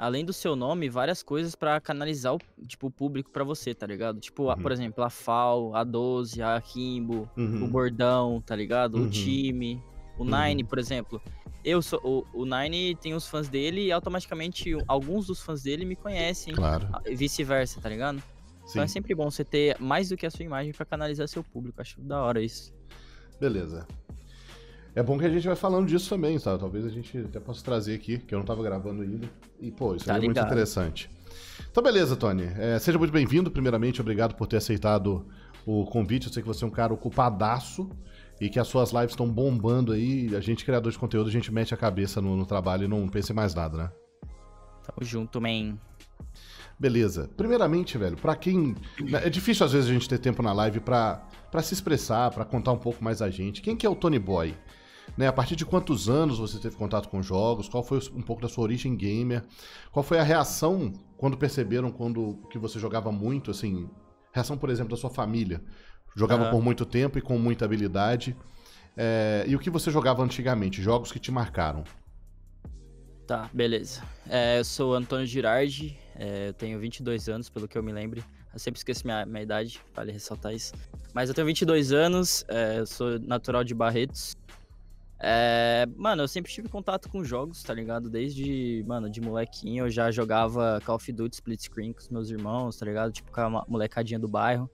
além do seu nome, várias coisas pra canalizar o, tipo, o público pra você, tá ligado? Tipo, a- Uhum. por exemplo, a FAO, a 12, a Kimbo, Uhum. o Bordão, tá ligado? Uhum. O time, o Uhum. Nine, por exemplo. Eu sou o, o Nine tem os fãs dele e automaticamente alguns dos fãs dele me conhecem. Claro. vice-versa, tá ligado? Sim. Então é sempre bom você ter mais do que a sua imagem pra canalizar seu público. Acho da hora isso. Beleza. É bom que a gente vai falando disso também, sabe? Talvez a gente até possa trazer aqui, que eu não tava gravando ainda. E, pô, isso Tá aí é muito interessante. Então, beleza, Tony. É, seja muito bem-vindo. Primeiramente, obrigado por ter aceitado o convite. Eu sei que você é um cara ocupadaço e que as suas lives estão bombando aí. A gente, criador de conteúdo, a gente mete a cabeça no, no trabalho e não pensa em mais nada, né? Tamo junto, man. Beleza. Primeiramente, velho, pra quem. né, É difícil às vezes a gente ter tempo na live pra, pra se expressar, pra contar um pouco mais a gente. Quem que é o Tony Boy? Né, a partir de quantos anos você teve contato com jogos? Qual foi um pouco da sua origem gamer? Qual foi a reação quando perceberam quando que você jogava muito, assim? Reação, por exemplo, da sua família. Jogava Aham. por muito tempo e com muita habilidade. É, e o que você jogava antigamente? Jogos que te marcaram. Tá, beleza. É, eu sou Antônio Girardi, é, eu tenho 22 anos, pelo que eu me lembre. Eu sempre esqueço minha, minha idade, vale ressaltar isso. Mas eu tenho 22 anos, é, eu sou natural de Barretos. É, mano, eu sempre tive contato com jogos, tá ligado? Desde, mano, de molequinho eu já jogava Call of Duty split screen com os meus irmãos, tá ligado? Tipo, com a molecadinha do bairro.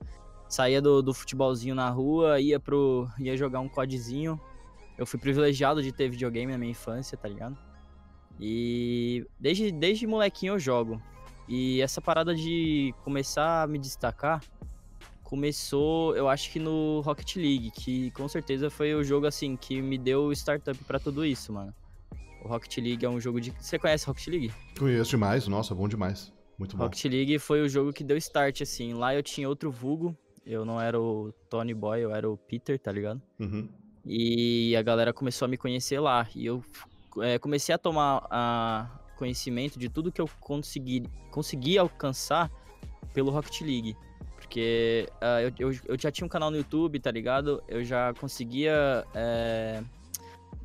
Saía do, do futebolzinho na rua, ia pro. ia jogar um codzinho. Eu fui privilegiado de ter videogame na minha infância, tá ligado? E desde, desde molequinho eu jogo. E essa parada de começar a me destacar começou, eu acho que no Rocket League, que com certeza foi o jogo assim que me deu o startup pra tudo isso, mano. O Rocket League é um jogo de. Você conhece Rocket League? Conheço demais, nossa, bom demais. Muito bom. Rocket League foi o jogo que deu start, assim. Lá eu tinha outro vulgo. Eu não era o Tony Boy, eu era o Peter, tá ligado? Uhum. E a galera começou a me conhecer lá. E eu eh, comecei a tomar a conhecimento de tudo que eu consegui, consegui alcançar pelo Rocket League. Porque ah, eu, eu, eu já tinha um canal no YouTube, tá ligado? Eu já conseguia. eh,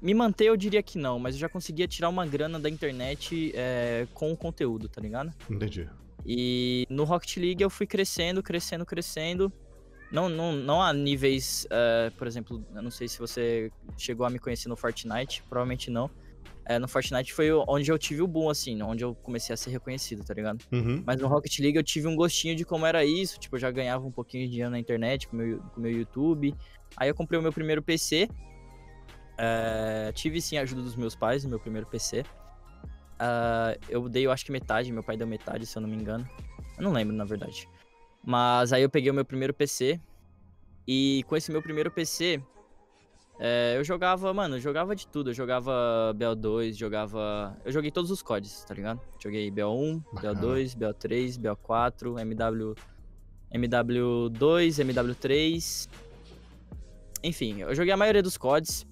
me manter, eu diria que não, mas eu já conseguia tirar uma grana da internet eh, com o conteúdo, tá ligado? Entendi. E no Rocket League eu fui crescendo, crescendo, crescendo. Não, não, não a níveis, eh, por exemplo, eu não sei se você chegou a me conhecer no Fortnite, provavelmente não. Eh, no Fortnite foi onde eu tive o boom, assim, onde eu comecei a ser reconhecido, tá ligado? Uhum. Mas no Rocket League eu tive um gostinho de como era isso, tipo, eu já ganhava um pouquinho de dinheiro na internet com o meu, com o meu YouTube. Aí eu comprei o meu primeiro PC. eh, tive sim a ajuda dos meus pais no meu primeiro PC. Ah, eu dei, eu acho que metade, meu pai deu metade, se eu não me engano. Eu não lembro, na verdade. Mas aí eu peguei o meu primeiro PC. E com esse meu primeiro PC, eh, eu jogava, mano, eu jogava de tudo. Eu jogava BO2, jogava. Eu joguei todos os CODs, tá ligado? Joguei BO1, Bacana. BO2, BO3, BO4, MW. MW2, MW3. Enfim, eu joguei a maioria dos CODs.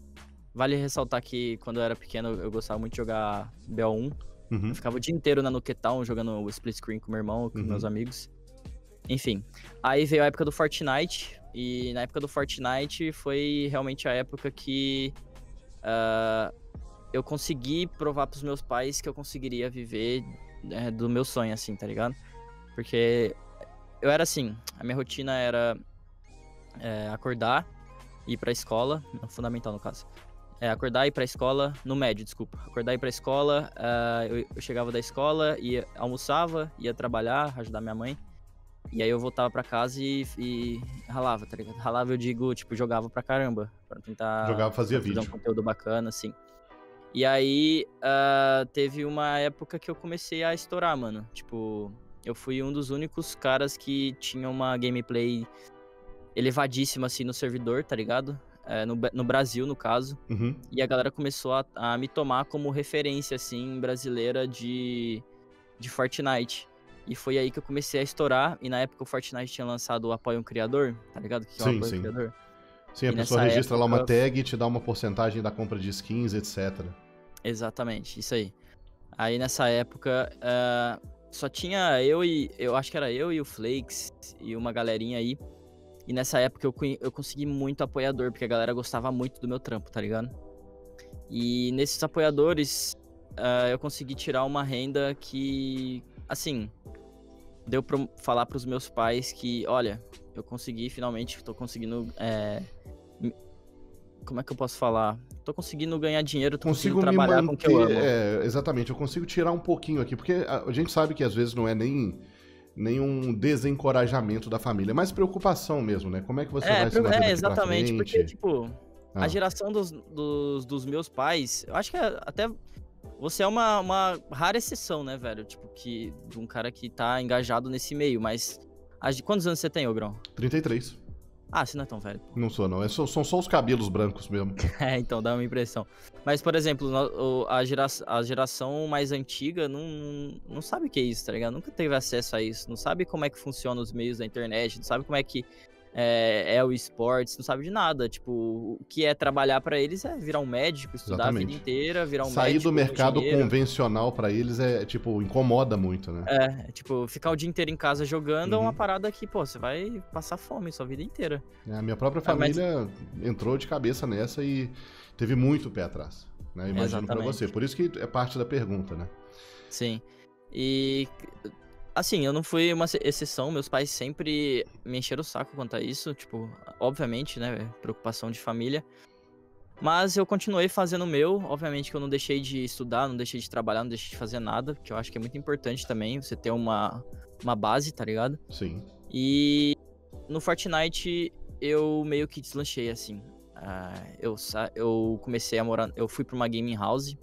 Vale ressaltar que quando eu era pequeno eu gostava muito de jogar BO1. Uhum. Eu ficava o dia inteiro na Nuketown jogando o split screen com meu irmão, com Uhum. meus amigos. Enfim. Aí veio a época do Fortnite. E na época do Fortnite foi realmente a época que ah, eu consegui provar pros meus pais que eu conseguiria viver né, do meu sonho, assim, tá ligado? Porque eu era assim, a minha rotina era é, acordar, ir pra escola, fundamental no caso. É, acordar e ir pra escola, no médio, desculpa. Acordar e ir pra escola, ah, eu, eu chegava da escola, ia, almoçava, ia trabalhar, ajudar minha mãe. E aí eu voltava pra casa e, e ralava, tá ligado? Ralava, eu digo, tipo, jogava pra caramba. Pra tentar Jogava, fazia fazer um vídeo. conteúdo bacana, assim. E aí, ah, teve uma época que eu comecei a estourar, mano. Tipo, eu fui um dos únicos caras que tinha uma gameplay elevadíssima, assim, no servidor, tá ligado? É, no, no Brasil, no caso. Uhum. E a galera começou a, a me tomar como referência, assim, brasileira de, de Fortnite. E foi aí que eu comecei a estourar. E na época o Fortnite tinha lançado o Apoio um Criador, tá ligado? Que é o Sim, Apoio sim. um Criador. Sim, a E pessoa registra lá uma época- tag e te dá uma porcentagem da compra de skins, etc. Exatamente, isso aí. Aí nessa época ah, só tinha eu e. Eu acho que era eu e o Flakes e uma galerinha aí. E nessa época eu, eu consegui muito apoiador, porque a galera gostava muito do meu trampo, tá ligado? E nesses apoiadores, uh, eu consegui tirar uma renda que, assim, deu pra falar pros meus pais que, olha, eu consegui finalmente, tô conseguindo. É, como é que eu posso falar? Tô conseguindo ganhar dinheiro, tô consigo conseguindo trabalhar manter, com o que eu amo. É, exatamente, eu consigo tirar um pouquinho aqui, porque a, gente sabe que às vezes não é nem nenhum desencorajamento da família, é mais preocupação mesmo, né? Como é que você é, vai se manter É, exatamente, porque, tipo, ah. a geração dos, dos, dos, meus pais, eu acho que é até você é uma, uma rara exceção, né, velho? Tipo, que, de um cara que tá engajado nesse meio, mas... Quantos anos você tem, Ogrão? 33. Ah, você não é tão velho. Não sou, não. É só, são só os cabelos brancos mesmo. é, então dá uma impressão. Mas, por exemplo, a, gera, a geração mais antiga não, não sabe o que é isso, tá ligado? Nunca teve acesso a isso. Não sabe como é que funciona os meios da internet, não sabe como é que é, é o esportes, não sabe de nada. Tipo, o que é trabalhar para eles é virar um médico, estudar Exatamente. a vida inteira, virar um Sair médico. Sair do mercado um convencional para eles é, tipo, incomoda muito, né? É, tipo, ficar o dia inteiro em casa jogando uhum. é uma uhum. parada que, pô, você vai passar fome sua vida inteira. É, a minha própria família mas... entrou de cabeça nessa e teve muito pé atrás. Né? Imagino para você. Por isso que é parte da pergunta, né? Sim. E Assim, eu não fui uma exceção, meus pais sempre me encheram o saco quanto a isso, tipo, obviamente, né, preocupação de família. Mas eu continuei fazendo o meu, obviamente que eu não deixei de estudar, não deixei de trabalhar, não deixei de fazer nada, que eu acho que é muito importante também, você ter uma, uma base, tá ligado? Sim. E no Fortnite eu meio que deslanchei, assim. Uh, eu, eu comecei a morar, eu fui pra uma gaming house.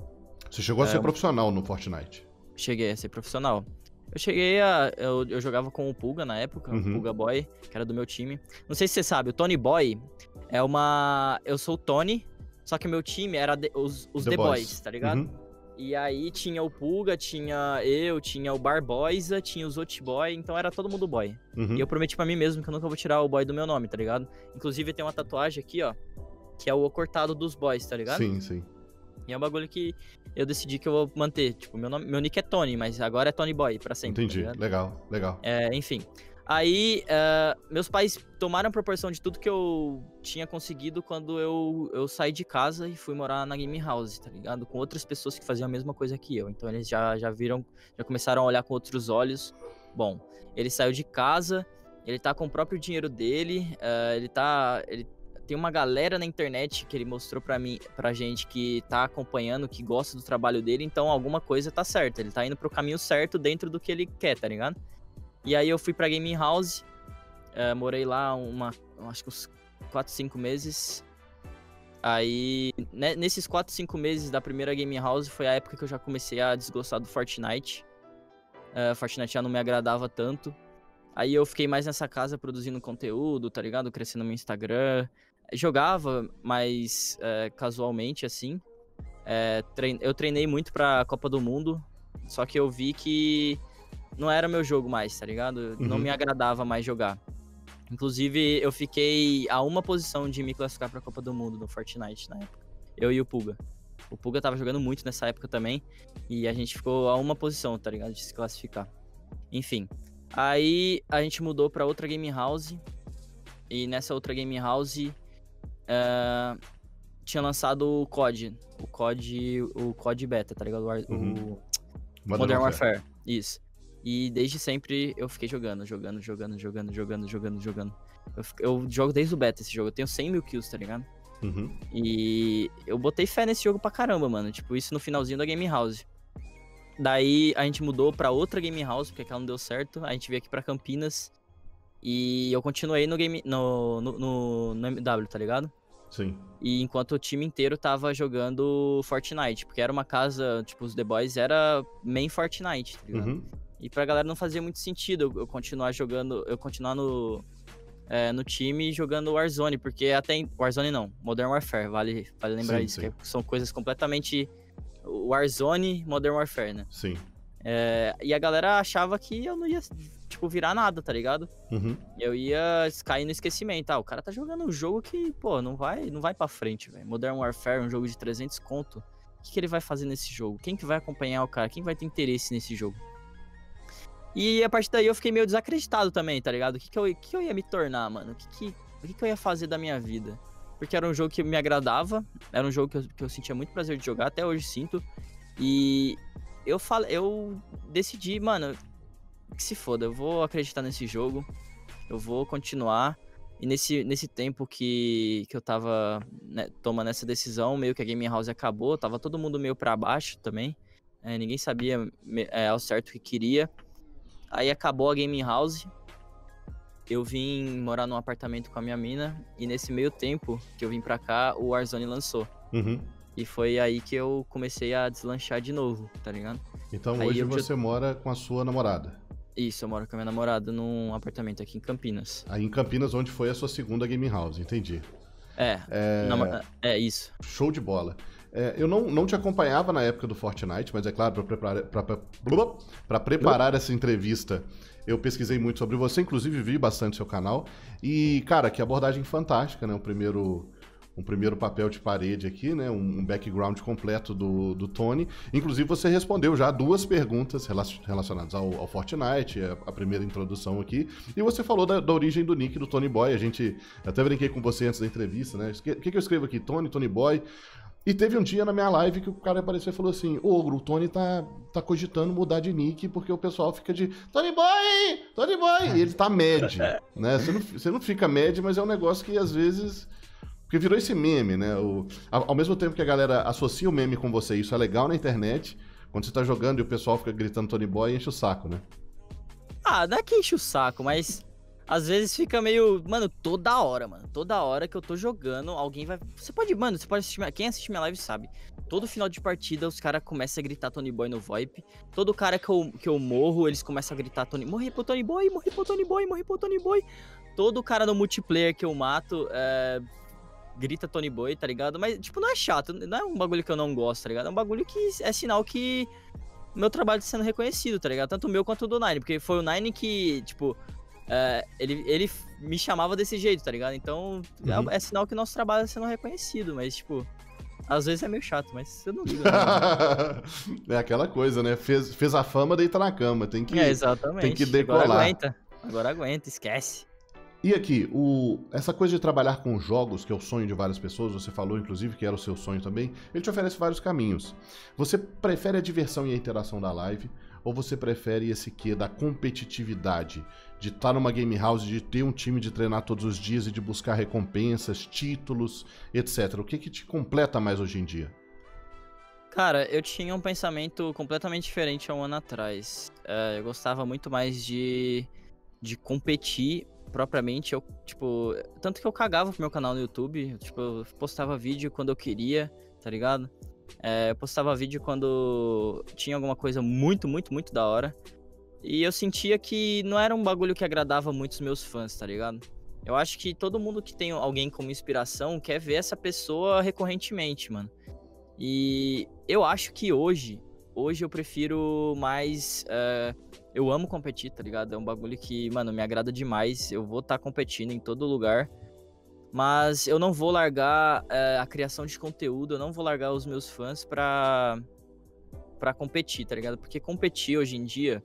Você chegou a ser uh, profissional no Fortnite? Cheguei a ser profissional. Eu cheguei a. Eu, eu jogava com o Pulga na época, uhum. o Pulga Boy, que era do meu time. Não sei se você sabe, o Tony Boy é uma. Eu sou o Tony, só que meu time era de... os, os The, The Boys. Boys. tá ligado? Uhum. E aí tinha o Pulga, tinha eu, tinha o Barbosa, tinha os Boy, então era todo mundo boy. Uhum. E eu prometi para mim mesmo que eu nunca vou tirar o boy do meu nome, tá ligado? Inclusive tem uma tatuagem aqui, ó, que é o cortado dos boys, tá ligado? Sim, sim. E é um bagulho que eu decidi que eu vou manter. Tipo, meu, nome, meu nick é Tony, mas agora é Tony Boy pra sempre. Entendi. Tá legal, legal. É, enfim. Aí, uh, meus pais tomaram proporção de tudo que eu tinha conseguido quando eu, eu saí de casa e fui morar na Game House, tá ligado? Com outras pessoas que faziam a mesma coisa que eu. Então eles já, já viram, já começaram a olhar com outros olhos. Bom, ele saiu de casa, ele tá com o próprio dinheiro dele, uh, ele tá. Ele tem uma galera na internet que ele mostrou para mim, pra gente que tá acompanhando, que gosta do trabalho dele, então alguma coisa tá certa. Ele tá indo pro caminho certo dentro do que ele quer, tá ligado? E aí eu fui pra Gaming House, uh, morei lá uma, acho que uns 4, 5 meses. Aí, né, nesses 4, 5 meses da primeira Gaming House foi a época que eu já comecei a desgostar do Fortnite. Uh, Fortnite já não me agradava tanto. Aí eu fiquei mais nessa casa produzindo conteúdo, tá ligado? Crescendo no meu Instagram jogava mais é, casualmente, assim. É, trein... Eu treinei muito pra Copa do Mundo, só que eu vi que não era meu jogo mais, tá ligado? Uhum. Não me agradava mais jogar. Inclusive, eu fiquei a uma posição de me classificar pra Copa do Mundo no Fortnite na época. Eu e o Puga. O Puga tava jogando muito nessa época também. E a gente ficou a uma posição, tá ligado? De se classificar. Enfim. Aí a gente mudou pra outra game house. E nessa outra game house uh, tinha lançado o COD. O COD, o COD Beta, tá ligado? O, uhum. Modern, Modern Warfare. Warfare. Isso. E desde sempre eu fiquei jogando, jogando, jogando, jogando, jogando, jogando, jogando. Eu, eu jogo desde o beta esse jogo. Eu tenho 100 mil kills, tá ligado? Uhum. E eu botei fé nesse jogo pra caramba, mano. Tipo, isso no finalzinho da Game House. Daí a gente mudou pra outra Game House, porque aquela não deu certo. A gente veio aqui pra Campinas. E eu continuei no game no, no, no, no MW, tá ligado? Sim. E enquanto o time inteiro tava jogando Fortnite, porque era uma casa, tipo, os The Boys era main Fortnite, tá ligado? Uhum. E pra galera não fazia muito sentido eu, continuar jogando, eu continuar no, é, no time jogando Warzone, porque até. Warzone não, Modern Warfare, vale, vale lembrar sim, isso, sim. que são coisas completamente. Warzone Modern Warfare, né? Sim. É, e a galera achava que eu não ia tipo, virar nada, tá ligado? Uhum. Eu ia cair no esquecimento. Ah, o cara tá jogando um jogo que, pô, não vai, não vai pra frente, velho. Modern Warfare, um jogo de 300 conto. O que, que ele vai fazer nesse jogo? Quem que vai acompanhar o cara? Quem vai ter interesse nesse jogo? E a partir daí eu fiquei meio desacreditado também, tá ligado? O que, que, eu, que, que eu ia me tornar, mano? O que, que, o que, que eu ia fazer da minha vida? Porque era um jogo que me agradava, era um jogo que eu, que eu sentia muito prazer de jogar, até hoje sinto. E eu falei, eu decidi, mano, que se foda, eu vou acreditar nesse jogo, eu vou continuar. E nesse, nesse tempo que, que eu tava né, tomando essa decisão, meio que a Game House acabou, tava todo mundo meio para baixo também. É, ninguém sabia é, ao certo o que queria. Aí acabou a Game House. Eu vim morar num apartamento com a minha mina. E nesse meio tempo que eu vim pra cá, o Warzone lançou. Uhum. E foi aí que eu comecei a deslanchar de novo, tá ligado? Então Aí hoje eu já- você mora com a sua namorada. Isso, eu moro com a minha namorada num apartamento aqui em Campinas. Aí em Campinas, onde foi a sua segunda game house, entendi. É, namo- é isso. Show de bola. É, eu não, não te acompanhava na época do Fortnite, mas é claro, para preparar essa entrevista, eu pesquisei muito sobre você, inclusive vi bastante seu canal. E, cara, que abordagem fantástica, né? O primeiro, um primeiro papel de parede aqui, né? Um, background completo do, do Tony. Inclusive, você respondeu já duas perguntas relac- relacionadas ao, ao Fortnite, a, a primeira introdução aqui. E você falou da, da origem do nick do Tony Boy. A gente até brinquei com você antes da entrevista, né? O que, que, eu escrevo aqui? Tony, Tony Boy. E teve um dia na minha live que o cara apareceu e falou assim: Ogro, o Tony tá, tá cogitando mudar de nick porque o pessoal fica de Tony Boy! Tony Boy! E ele tá mad, né? Você não, você não fica mad, mas é um negócio que às vezes. Porque virou esse meme, né? O, ao, mesmo tempo que a galera associa o meme com você, isso é legal na internet. Quando você tá jogando e o pessoal fica gritando Tony Boy, enche o saco, né? Ah, não é que enche o saco, mas às vezes fica meio. Mano, toda hora, mano. Toda hora que eu tô jogando, alguém vai. Você pode. Mano, você pode assistir. Quem assiste minha live sabe. Todo final de partida, os caras começam a gritar Tony Boy no VoIP. Todo cara que eu, que eu morro, eles começam a gritar Tony. Morri pro Tony Boy, morri pro Tony Boy, morri pro Tony Boy. Todo cara no multiplayer que eu mato. É... Grita Tony Boy, tá ligado? Mas, tipo, não é chato, não é um bagulho que eu não gosto, tá ligado? É um bagulho que é sinal que meu trabalho tá sendo reconhecido, tá ligado? Tanto o meu quanto o do Nine, porque foi o Nine que, tipo, é, ele, ele me chamava desse jeito, tá ligado? Então, é- Uhum. é, sinal que o nosso trabalho tá sendo reconhecido, mas, tipo, às vezes é meio chato, mas eu não ligo. não. é aquela coisa, né? Fez, fez a fama, deita na cama. Tem que. é, exatamente. tem que Agora decolar. aguenta. Agora aguenta, esquece. E aqui, o, essa coisa de trabalhar com jogos, que é o sonho de várias pessoas, você falou inclusive que era o seu sonho também, ele te oferece vários caminhos. Você prefere a diversão e a interação da live, ou você prefere esse quê da competitividade? De estar numa game house, de ter um time de treinar todos os dias e de buscar recompensas, títulos, etc. O que, que te completa mais hoje em dia? Cara, eu tinha um pensamento completamente diferente há um ano atrás. É, eu gostava muito mais de, de competir propriamente. Eu, tipo, tanto que eu cagava pro meu canal no YouTube. Tipo, eu postava vídeo quando eu queria, tá ligado? É, eu postava vídeo quando tinha alguma coisa muito, muito, muito da hora. E eu sentia que não era um bagulho que agradava muito os meus fãs, tá ligado? Eu acho que todo mundo que tem alguém como inspiração quer ver essa pessoa recorrentemente, mano. E eu acho que hoje, hoje eu prefiro mais. eh, eu amo competir, tá ligado? É um bagulho que, mano, me agrada demais. Eu vou estar competindo em todo lugar. Mas eu não vou largar eh, a criação de conteúdo, eu não vou largar os meus fãs pra, pra competir, tá ligado? Porque competir hoje em dia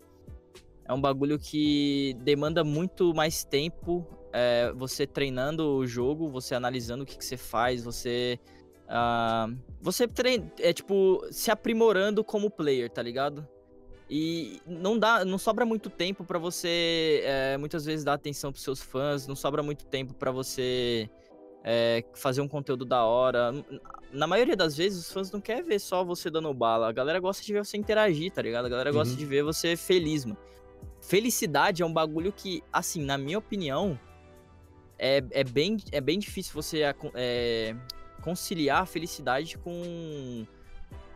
é um bagulho que demanda muito mais tempo. eh, você treinando o jogo, você analisando o que, que você faz, você ah, você treina, é tipo, se aprimorando como player, tá ligado? E não dá, não sobra muito tempo pra você é, muitas vezes dar atenção pros seus fãs, não sobra muito tempo pra você é, fazer um conteúdo da hora. Na maioria das vezes, os fãs não querem ver só você dando bala. A galera gosta de ver você interagir, tá ligado? A galera gosta Uhum. de ver você feliz, mano. Felicidade é um bagulho que, assim, na minha opinião, é, é, bem, é bem difícil você é, conciliar a felicidade com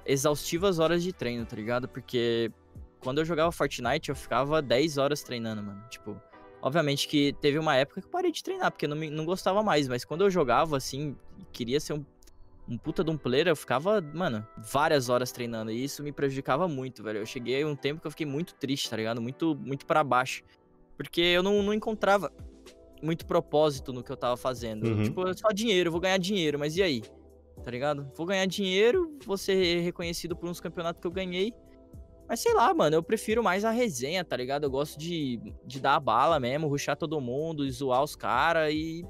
exaustivas horas de treino, tá ligado? Porque quando eu jogava Fortnite, eu ficava 10 horas treinando, mano. Tipo, obviamente que teve uma época que eu parei de treinar, porque eu não, me- não gostava mais, mas quando eu jogava, assim, queria ser um, um puta de um player, eu ficava, mano, várias horas treinando, e isso me prejudicava muito, velho. Eu cheguei a um tempo que eu fiquei muito triste, tá ligado? Muito, muito para baixo. Porque eu não, não encontrava muito propósito no que eu tava fazendo. Uhum. Tipo, só dinheiro, vou ganhar dinheiro, mas e aí? Tá ligado? Vou ganhar dinheiro, vou ser reconhecido por uns campeonatos que eu ganhei. Mas sei lá, mano, eu prefiro mais a resenha, tá ligado? Eu gosto de, de dar a bala mesmo, ruxar todo mundo, zoar os caras e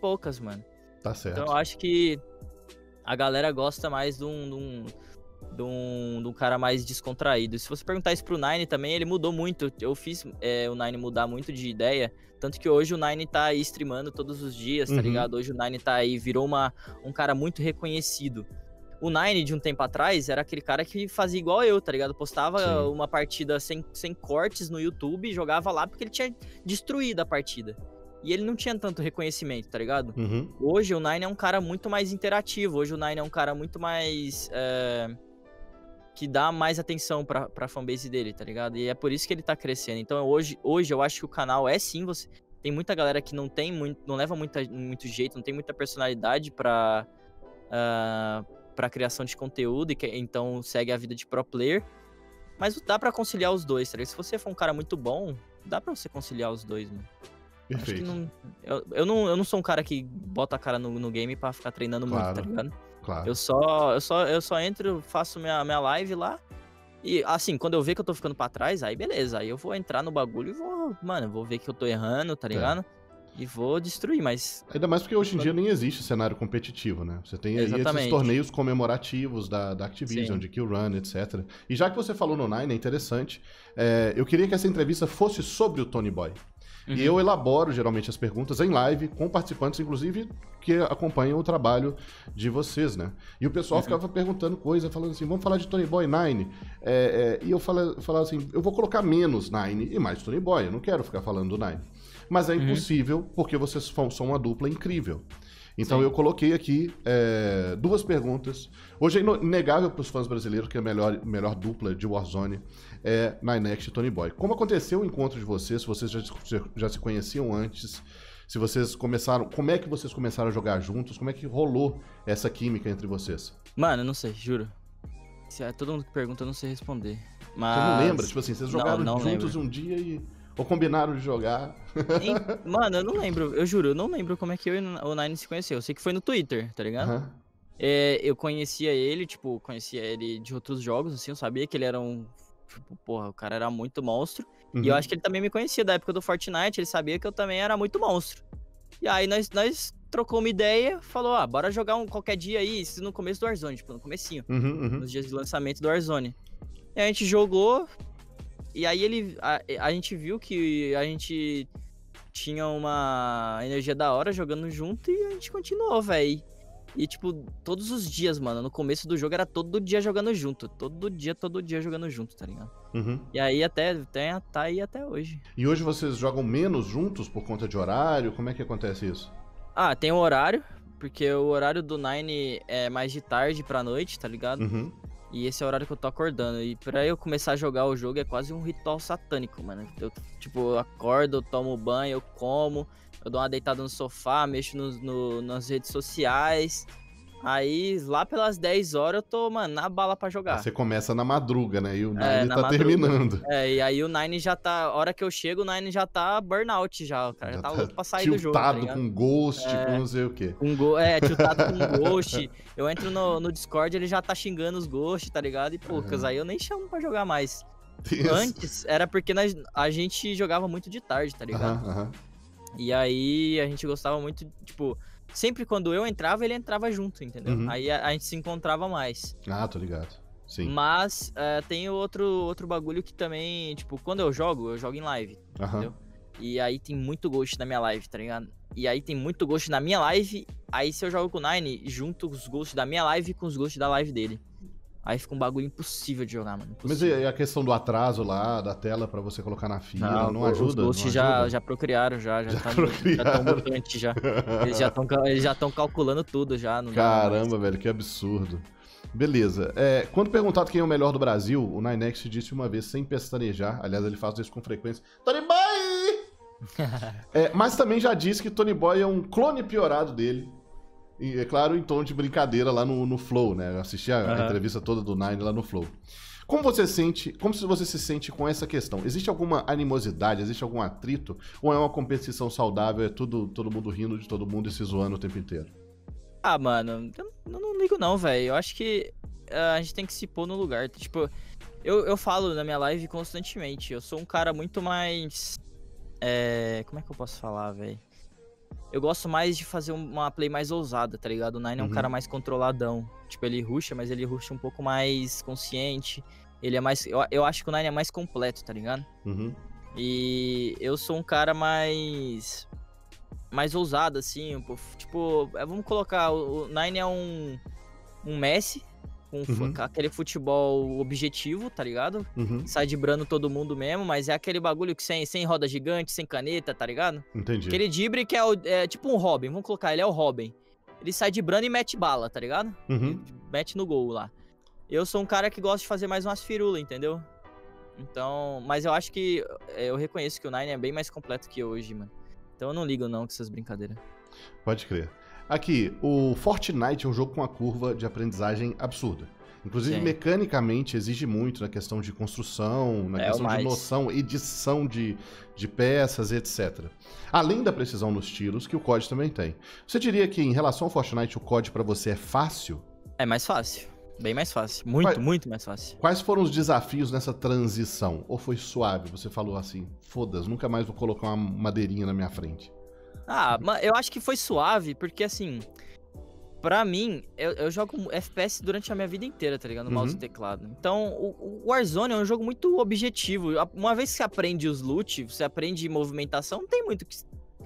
poucas, mano. Tá certo. Então eu acho que a galera gosta mais de um, de um, de um, de um cara mais descontraído. Se você perguntar isso pro Nine também, ele mudou muito. Eu fiz é, o Nine mudar muito de ideia. Tanto que hoje o Nine tá aí streamando todos os dias, tá Uhum. ligado? Hoje o Nine tá aí, virou uma, um cara muito reconhecido. O Nine, de um tempo atrás, era aquele cara que fazia igual eu, tá ligado? Postava Sim. uma partida sem, sem cortes no YouTube e jogava lá porque ele tinha destruído a partida. E ele não tinha tanto reconhecimento, tá ligado? Uhum. Hoje o Nine é um cara muito mais interativo. Hoje o Nine é um cara muito mais. é, que dá mais atenção pra, pra fanbase dele, tá ligado? E é por isso que ele tá crescendo. Então hoje, hoje eu acho que o canal é sim você. Tem muita galera que não tem muito. não leva muita, muito jeito, não tem muita personalidade pra. ah, pra criação de conteúdo e que, então segue a vida de pro player. Mas dá pra conciliar os dois, tá ligado? Se você for um cara muito bom, dá pra você conciliar os dois, mano. Perfeito. não, eu, eu, não, eu não sou um cara que bota a cara no, no game pra ficar treinando muito, Claro. tá ligado? Claro. Eu só, eu só, eu só entro, faço minha, minha live lá. E assim, quando eu ver que eu tô ficando pra trás, aí beleza. Aí eu vou entrar no bagulho e vou, mano, vou ver que eu tô errando, É. tá ligado? E vou destruir, mas. Ainda mais porque hoje em dia nem existe cenário competitivo, né? Você tem aí esses Exatamente. torneios comemorativos da, da Activision, Sim. de Kill Run, etc. E já que você falou no Nine, é interessante, é, eu queria que essa entrevista fosse sobre o Tony Boy. Uhum. E eu elaboro geralmente as perguntas em live, com participantes, inclusive, que acompanham o trabalho de vocês, né? E o pessoal Uhum. ficava perguntando coisa, falando assim, vamos falar de Tony Boy Nine. É, é, e eu fala- falava assim, eu vou colocar menos Nine e mais Tony Boy, eu não quero ficar falando do Nine. Mas é Uhum. impossível, porque vocês são uma dupla incrível. Então Sim. eu coloquei aqui é, duas perguntas. Hoje é inegável para os fãs brasileiros que a melhor, melhor dupla de Warzone é Ninext e Tony Boy. Como aconteceu o encontro de vocês? Se vocês já, se- já se conheciam antes? Se vocês começaram. Como é que vocês começaram a jogar juntos? Como é que rolou essa química entre vocês? Mano, eu não sei, juro. Se é todo mundo que pergunta, eu não sei responder. Mas. Você não lembra? Tipo assim, vocês Não, jogaram não juntos lembro. um dia e. Ou combinaram de jogar. Em- Mano, eu não lembro, eu juro, eu não lembro como é que eu e o Nine se conheceu. Eu sei que foi no Twitter, tá ligado? Aham. É, eu conhecia ele, tipo, conhecia ele de outros jogos, assim, eu sabia que ele era um. Tipo, porra, o cara era muito monstro. E eu Uhum. acho que ele também me conhecia da época do Fortnite, ele sabia que eu também era muito monstro. E aí nós, nós trocou uma ideia, falou, ah, bora jogar um qualquer dia aí, isso no começo do Warzone, tipo, no comecinho, Uhum, uhum. nos dias de lançamento do Warzone. E a gente jogou, e aí ele. A, a gente viu que a gente tinha uma energia da hora jogando junto e a gente continuou, velho. E, tipo, todos os dias, mano, no começo do jogo era todo dia jogando junto. Todo dia, todo dia jogando junto, tá ligado? Uhum. E aí até, até tá aí até hoje. E hoje vocês jogam menos juntos por conta de horário? Como é que acontece isso? Ah, tem o horário, porque o horário do Nine é mais de tarde pra noite, tá ligado? Uhum. E esse é o horário que eu tô acordando. E pra eu começar a jogar o jogo é quase um ritual satânico, mano. Eu, tipo, eu acordo, eu tomo banho, eu como, eu dou uma deitada no sofá, mexo no, no- nas redes sociais. Aí, lá pelas 10 horas, eu tô, mano, na bala pra jogar. Você começa na madruga, né? E o Nine É, tá madruga. terminando. É, e aí o Nine já tá. A hora que eu chego, o Nine já tá burnout já. O cara já, tá louco pra sair do jogo. tá tiltado ligado? com ghost, É. com não sei o quê. Com go... É, tiltado com ghost. Eu entro no, no Discord, ele já tá xingando os ghosts, tá ligado? E poucas, Uhum. aí eu nem chamo pra jogar mais. Isso. Antes, era porque nós, a gente jogava muito de tarde, tá ligado? Aham, aham. E aí a gente gostava muito, tipo, sempre quando eu entrava, ele entrava junto, entendeu? Uhum. Aí a, a gente se encontrava mais. Ah, tô ligado. Sim. Mas é, tem outro, outro bagulho que também, tipo, quando eu jogo, eu jogo em live. Aham. entendeu? E aí tem muito ghost na minha live, tá ligado? E aí tem muito ghost na minha live. Aí se eu jogo com o Nine, junto os ghosts da minha live com os ghosts da live dele. Aí fica um bagulho impossível de jogar, mano. Mas impossível. e a questão do atraso lá, da tela pra você colocar na fila, não, os- ajuda? Os ghosts não já, ajuda? já procriaram, já. Já, Já tá, procriaram. já tão mutante já. Eles já estão eles já calculando tudo já. Não. Caramba, velho, que absurdo. Beleza. É, quando perguntado quem é o melhor do Brasil, o Ninext disse uma vez sem pestanejar. Aliás, ele faz isso com frequência. Tony Boy! É, mas também já disse que Tony Boy é um clone piorado dele. E, é claro, em tom de brincadeira lá no, no Flow, né? Eu assisti a, a Aham. entrevista toda do Nine lá no Flow. Como você sente, como se você se sente com essa questão? Existe alguma animosidade, existe algum atrito? Ou é uma competição saudável, é tudo, todo mundo rindo de todo mundo e se zoando o tempo inteiro? Ah, mano, eu, eu não ligo não, velho. Eu acho que ah, a gente tem que se pôr no lugar. Tipo, eu, eu falo na minha live constantemente. Eu sou um cara muito mais. É, como é que eu posso falar, velho? Eu gosto mais de fazer uma play mais ousada, tá ligado? O Nine é um Uhum. cara mais controladão. Tipo, ele rusha, mas ele rusha um pouco mais consciente. Ele é mais. Eu, eu acho que o Nine é mais completo, tá ligado? Uhum. E eu sou um cara mais. mais ousado, assim. Tipo, é, vamos colocar. O o Nine é um. um Messi. Com Uhum. aquele futebol objetivo, tá ligado? Uhum. Sai driblando todo mundo mesmo, mas é aquele bagulho que sem, sem roda gigante, sem caneta, tá ligado? Entendi. Aquele drible que é, o- é tipo um Robin, vamos colocar, ele é o Robin. Ele sai driblando e mete bala, tá ligado? Uhum. Mete no gol lá. Eu sou um cara que gosta de fazer mais umas firulas, entendeu? Então, mas eu acho que é, eu reconheço que o Nine é bem mais completo que hoje, mano. Então eu não ligo não com essas brincadeiras. Pode crer. Aqui, o Fortnite é um jogo com uma curva de aprendizagem absurda. Inclusive, Sim. mecanicamente, exige muito na questão de construção, na É, questão de noção, edição de, de peças, etc. Além da precisão nos tiros, que o COD também tem. Você diria que, em relação ao Fortnite, o COD pra você é fácil? É mais fácil. Bem mais fácil. Muito, Mas- muito mais fácil. Quais foram os desafios nessa transição? Ou foi suave? Você falou assim, foda-se, nunca mais vou colocar uma madeirinha na minha frente. Ah, eu acho que foi suave, porque assim. Pra mim, eu, eu jogo FPS durante a minha vida inteira, tá ligado? No mouse Uhum. e teclado. Então, o, o Warzone é um jogo muito objetivo. Uma vez que você aprende os loot, você aprende movimentação, não tem muito que,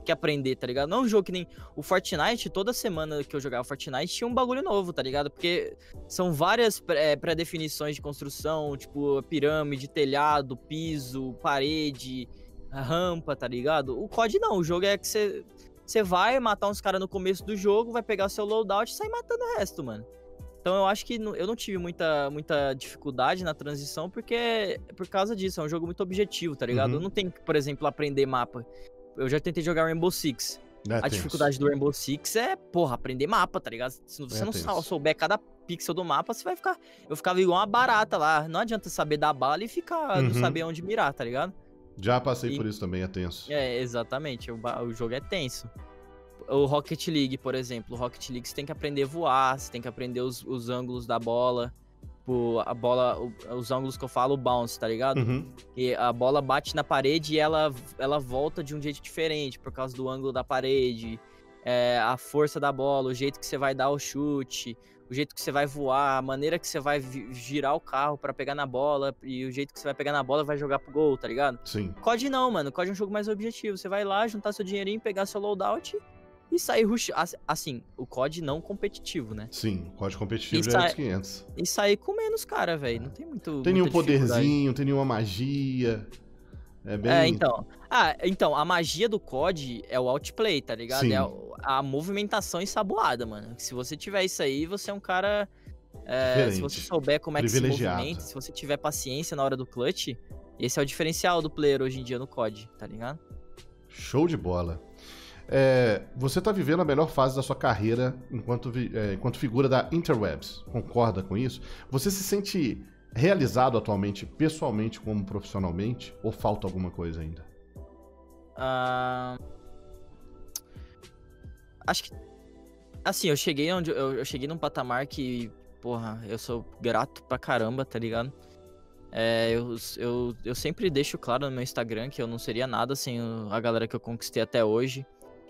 que aprender, tá ligado? Não é um jogo que nem o Fortnite, toda semana que eu jogava Fortnite tinha um bagulho novo, tá ligado? Porque são várias pré- pré-definições de construção, tipo pirâmide, telhado, piso, parede, rampa, tá ligado? O COD não, o jogo é que você você vai matar uns caras no começo do jogo, vai pegar o seu loadout e sair matando o resto, mano. Então eu acho que não- eu não tive muita, muita dificuldade na transição, porque é por causa disso, é um jogo muito objetivo, tá ligado? Uhum. Eu não tenho que, por exemplo, aprender mapa. Eu já tentei jogar Rainbow Six. É A tenso. dificuldade do Rainbow Six é, porra, aprender mapa, tá ligado? Se você É não tenso. souber cada pixel do mapa, você vai ficar. Eu ficava igual uma barata lá. Não adianta saber dar bala e ficar não Uhum. saber onde mirar, tá ligado? Já passei E- por isso também, é tenso. É, exatamente. O, o jogo é tenso. O Rocket League, por exemplo. O Rocket League você tem que aprender a voar, você tem que aprender os, os ângulos da bola. Tipo, a bola, o- os ângulos que eu falo, o bounce, tá ligado? Uhum. E a bola bate na parede e ela, ela volta de um jeito diferente, por causa do ângulo da parede, é, a força da bola, o jeito que você vai dar o chute, o jeito que você vai voar, a maneira que você vai girar o carro pra pegar na bola, e o jeito que você vai pegar na bola e vai jogar pro gol, tá ligado? Sim. COD não, mano. COD é um jogo mais objetivo. Você vai lá, juntar seu dinheirinho, pegar seu loadout e sair rush... As- Assim, o COD não competitivo, né? Sim, código competitivo Isso já é é- dos 500. E sair com menos cara, velho. Não tem muito. Tem nenhum poderzinho, tem nenhuma magia. É bem. É, então. Ah, então, a magia do COD é o outplay, tá ligado? Sim. É a movimentação ensaboada, mano. Se você tiver isso aí, você é um cara. é, se você souber como é que se movimenta, se você tiver paciência na hora do clutch, esse é o diferencial do player hoje em dia no COD, tá ligado? Show de bola. É, você tá vivendo a melhor fase da sua carreira enquanto, é, enquanto figura da Interwebs. Concorda com isso? Você se sente realizado atualmente, pessoalmente, como profissionalmente? Ou falta alguma coisa ainda? Ah, Acho que. Assim, eu cheguei onde. Eu, eu cheguei num patamar que. Porra, eu sou grato pra caramba, tá ligado? É, eu, eu, eu sempre deixo claro no meu Instagram que eu não seria nada sem a galera que eu conquistei até hoje.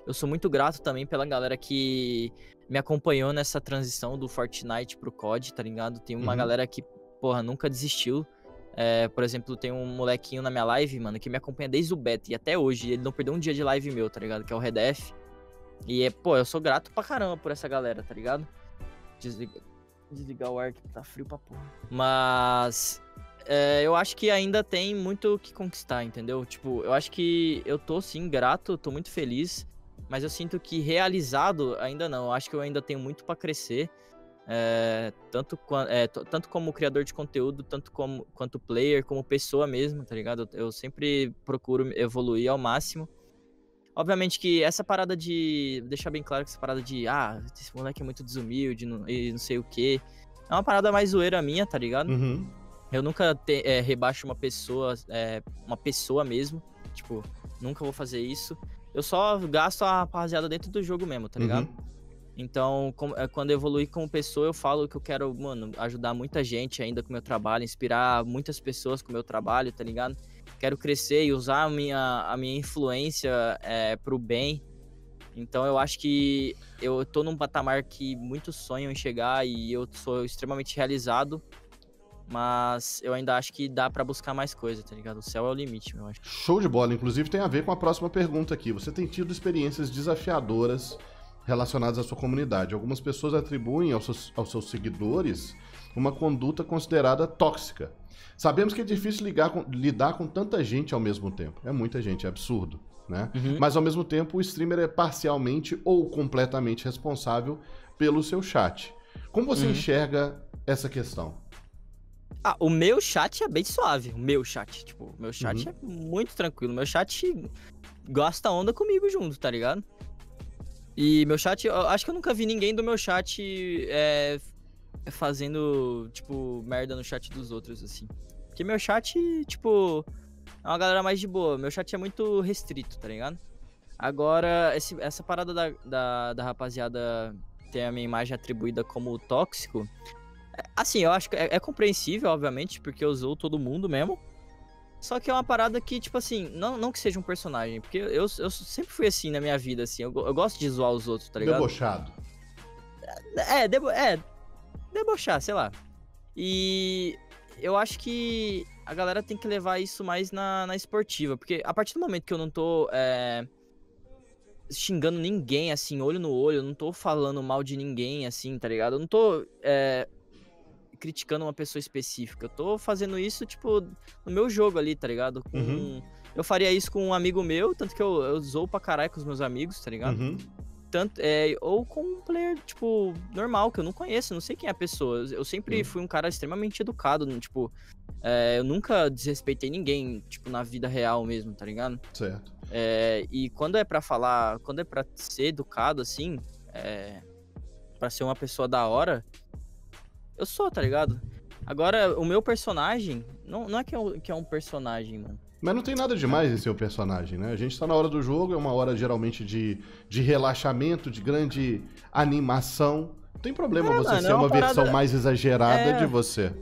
Eu sou muito grato também pela galera que me acompanhou nessa transição do Fortnite pro COD, tá ligado? Tem uma Uhum. galera que, porra, nunca desistiu. É, por exemplo, tem um molequinho na minha live, mano, que me acompanha desde o beta e até hoje. Ele não perdeu um dia de live meu, tá ligado? Que é o Redef. E é, pô, eu sou grato pra caramba por essa galera, tá ligado? Desliga- desligar o ar que tá frio pra porra. Mas. é, eu acho que ainda tem muito o que conquistar, entendeu? Tipo, eu acho que eu tô sim grato, tô muito feliz. Mas eu sinto que realizado ainda não. Eu acho que eu ainda tenho muito pra crescer. É, tanto, é, tanto como criador de conteúdo, tanto como, quanto player, como pessoa mesmo, tá ligado? Eu, eu sempre procuro evoluir ao máximo. Obviamente que essa parada de. Deixar bem claro que essa parada de. Ah, esse moleque é muito desumilde não- e não sei o quê. É uma parada mais zoeira minha, tá ligado? Uhum. Eu nunca te- é, rebaixo uma pessoa, é, uma pessoa mesmo. Tipo, nunca vou fazer isso. Eu só gasto a rapaziada dentro do jogo mesmo, tá ligado? Uhum. Então, com- é, quando eu evoluir como pessoa, eu falo que eu quero, mano, ajudar muita gente ainda com o meu trabalho, inspirar muitas pessoas com o meu trabalho, tá ligado? Quero crescer e usar a minha, a minha influência é, pro bem. Então eu acho que eu tô num patamar que muitos sonham em chegar e eu sou extremamente realizado. Mas eu ainda acho que dá para buscar mais coisa, tá ligado? O céu é o limite, eu acho. Show de bola. Inclusive tem a ver com a próxima pergunta aqui. Você tem tido experiências desafiadoras relacionadas à sua comunidade. Algumas pessoas atribuem aos seus, aos seus seguidores uma conduta considerada tóxica. Sabemos que é difícil com, lidar com tanta gente ao mesmo tempo. É muita gente, é absurdo. Né? Uhum. Mas ao mesmo tempo o streamer é parcialmente ou completamente responsável pelo seu chat. Como você uhum. enxerga essa questão? Ah, o meu chat é bem suave. O meu chat. Tipo, o meu chat uhum. é muito tranquilo. Meu chat gosta onda comigo junto, tá ligado? E meu chat, eu acho que eu nunca vi ninguém do meu chat é, fazendo, tipo, merda no chat dos outros, assim. Porque meu chat, tipo, é uma galera mais de boa. Meu chat é muito restrito, tá ligado? Agora, esse, essa parada da, da, da, rapaziada ter a minha imagem atribuída como tóxico. É, assim, eu acho que é, é compreensível, obviamente, porque usou todo mundo mesmo. Só que é uma parada que, tipo assim, não, não que seja um personagem, porque eu, eu sempre fui assim na minha vida, assim. Eu, eu gosto de zoar os outros, tá ligado? Debochado. É, debo, é, debochar, sei lá. E eu acho que a galera tem que levar isso mais na, na esportiva, porque a partir do momento que eu não tô é, xingando ninguém, assim, olho no olho, eu não tô falando mal de ninguém, assim, tá ligado? Eu não tô é, criticando uma pessoa específica. Eu tô fazendo isso, tipo, no meu jogo ali, tá ligado? Com... Uhum. Eu faria isso com um amigo meu, tanto que eu, eu zoo pra caralho com os meus amigos, tá ligado? Uhum. Tanto, é, ou com um player, tipo, normal, que eu não conheço, não sei quem é a pessoa. Eu sempre uhum. fui um cara extremamente educado, tipo, é, eu nunca desrespeitei ninguém, tipo, na vida real mesmo, tá ligado? Certo. É, e quando é para falar, quando é para ser educado, assim, é, para ser uma pessoa da hora, eu sou, tá ligado? Agora, o meu personagem, não, não é que é, um, que é um personagem, mano. Mas não tem nada demais em ser o personagem, né? A gente tá na hora do jogo, é uma hora geralmente de, de relaxamento, de grande animação. Não tem problema é, você mano, ser é uma, uma parada... versão mais exagerada é... de você.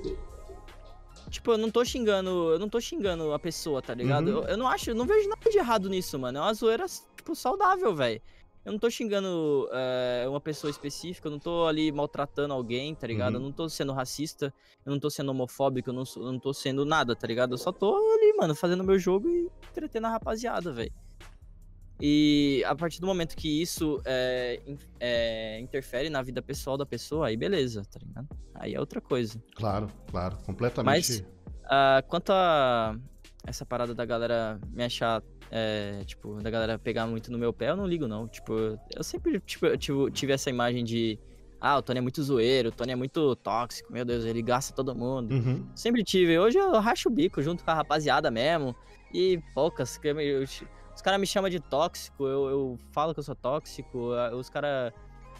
Tipo, eu não tô xingando. Eu não tô xingando a pessoa, tá ligado? Uhum. Eu, eu, não acho, eu não vejo nada de errado nisso, mano. É uma zoeira, tipo, saudável, velho. Eu não tô xingando é, uma pessoa específica, eu não tô ali maltratando alguém, tá ligado? Uhum. Eu não tô sendo racista, eu não tô sendo homofóbico, eu não, eu não tô sendo nada, tá ligado? Eu só tô ali, mano, fazendo meu jogo e entretendo a rapaziada, velho. E a partir do momento que isso é, é, interfere na vida pessoal da pessoa, aí beleza, tá ligado? Aí é outra coisa. Claro, claro, completamente. Mas, uh, quanto a essa parada da galera me achar é, tipo, da galera pegar muito no meu pé, eu não ligo, não. Tipo, eu sempre tipo, eu tive, tive essa imagem de. Ah, o Tony é muito zoeiro, o Tony é muito tóxico, meu Deus, ele gasta todo mundo. Uhum. Sempre tive. Hoje eu racho o bico junto com a rapaziada mesmo. E poucas. Eu, os caras me chamam de tóxico, eu, eu falo que eu sou tóxico, os caras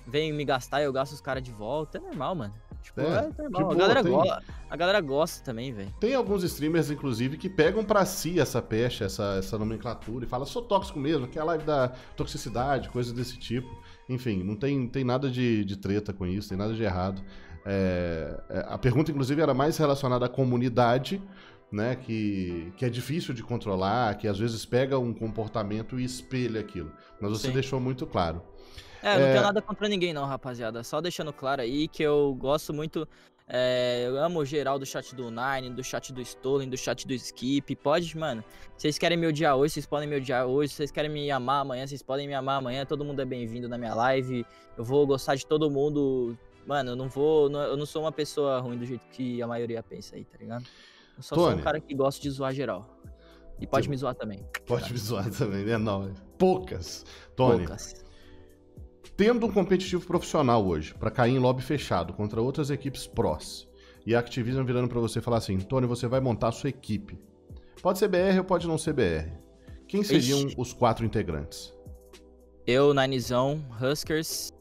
vêm me gastar e eu gasto os caras de volta. É normal, mano. Tipo, é, é normal. a, galera tem... go... a galera gosta também, velho. Tem alguns streamers, inclusive, que pegam para si essa pecha, essa, essa nomenclatura e falam, sou tóxico mesmo, que é a live da toxicidade, coisas desse tipo. Enfim, não tem, tem nada de, de treta com isso, tem nada de errado. É, é a pergunta, inclusive, era mais relacionada à comunidade, né, que, que é difícil de controlar, que às vezes pega um comportamento e espelha aquilo. Mas você Sim. deixou muito claro. É, eu não é... tenho nada contra ninguém não, rapaziada. Só deixando claro aí que eu gosto muito. É, eu amo geral do chat do Nine, do chat do Stolen, do chat do Skip. Pode, mano. Vocês querem me odiar hoje, vocês podem me odiar hoje. Vocês querem me amar amanhã, vocês podem me amar amanhã. Todo mundo é bem-vindo na minha live. Eu vou gostar de todo mundo. Mano, eu não vou. Eu não sou uma pessoa ruim do jeito que a maioria pensa aí, tá ligado? Eu só Tony. sou um cara que gosta de zoar geral. E pode me zoar também. Pode cara. me zoar também, né? Não, poucas. Tony. Poucas. Tendo um competitivo profissional hoje, para cair em lobby fechado contra outras equipes prós, e a Activision virando para você e falar assim: Tony, você vai montar a sua equipe. Pode ser BR ou pode não ser BR. Quem seriam Ixi. os quatro integrantes? Eu, Ninezão, Huskers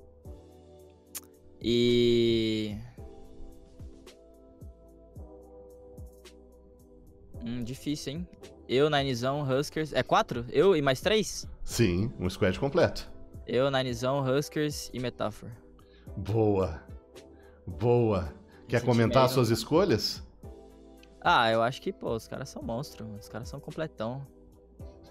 e. Hum, difícil, hein? Eu, Ninezão, Huskers. É quatro? Eu e mais três? Sim, um squad completo. Eu, Ninezão, Huskers e Metaphor. Boa. Boa. Quer comentar suas escolhas? Ah, eu acho que, pô, os caras são monstros. Os caras são completão.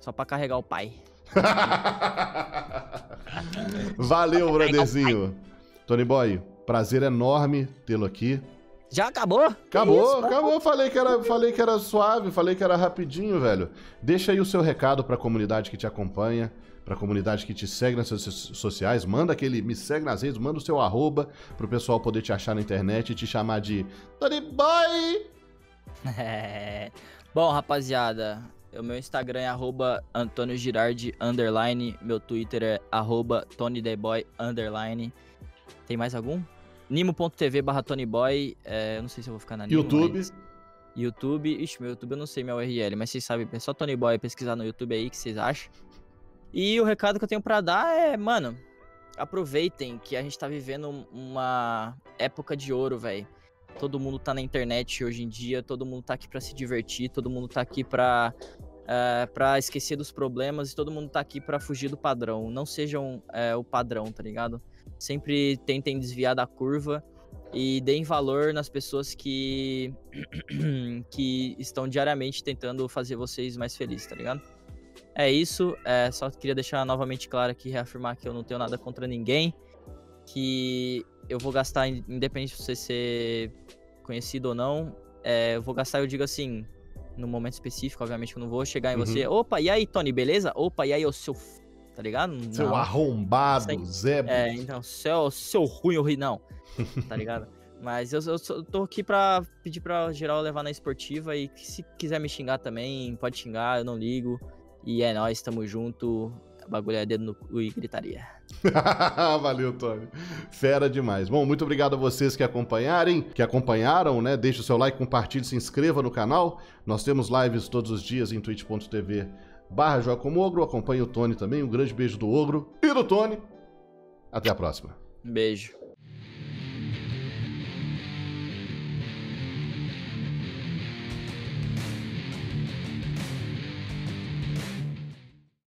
Só pra carregar o pai. Valeu, brotherzinho. Tony Boy, prazer enorme tê-lo aqui. Já acabou? Acabou, isso, acabou. Falei que, era, falei que era suave, falei que era rapidinho, velho. Deixa aí o seu recado pra comunidade que te acompanha, pra comunidade que te segue nas redes sociais. Manda aquele me segue nas redes, manda o seu arroba pro pessoal poder te achar na internet e te chamar de Tony Boy. É. Bom, rapaziada, o meu Instagram é arroba Antônio Girardi, underline. Meu Twitter é arroba TonyTheBoy, underline. Tem mais algum? Nimo.tv barra Tonyboy. É, eu não sei se eu vou ficar na Nimo, YouTube. Mas... YouTube. Ixi, meu YouTube eu não sei minha URL, mas vocês sabem, é só Tonyboy pesquisar no YouTube aí que vocês acham. E o recado que eu tenho para dar é, mano, aproveitem que a gente tá vivendo uma época de ouro, velho. Todo mundo tá na internet hoje em dia, todo mundo tá aqui para se divertir, todo mundo tá aqui pra, uh, pra esquecer dos problemas e todo mundo tá aqui para fugir do padrão. Não sejam uh, o padrão, tá ligado? Sempre tentem desviar da curva e deem valor nas pessoas que, que estão diariamente tentando fazer vocês mais felizes, tá ligado? É isso, é, só queria deixar novamente claro aqui, reafirmar que eu não tenho nada contra ninguém, que eu vou gastar, independente de você ser conhecido ou não, é, eu vou gastar, eu digo assim, no momento específico, obviamente, eu não vou chegar em uhum. você, opa, e aí, Tony, beleza? Opa, e aí, o seu. Tá ligado? Seu não. arrombado, Sem... Zé. É, então, seu, seu ruim, ruim, não. Tá ligado? Mas eu, eu, eu, tô aqui pra pedir pra geral levar na esportiva e se quiser me xingar também, pode xingar, eu não ligo. E é nóis, tamo junto. O bagulho é dedo no cu e gritaria. Valeu, Tony. Fera demais. Bom, muito obrigado a vocês que acompanharem, que acompanharam, né? Deixe o seu like, compartilhe, se inscreva no canal. Nós temos lives todos os dias em twitch.tv barra Joga como Ogro. Acompanhe o Tony também. Um grande beijo do Ogro e do Tony. Até a próxima. Beijo.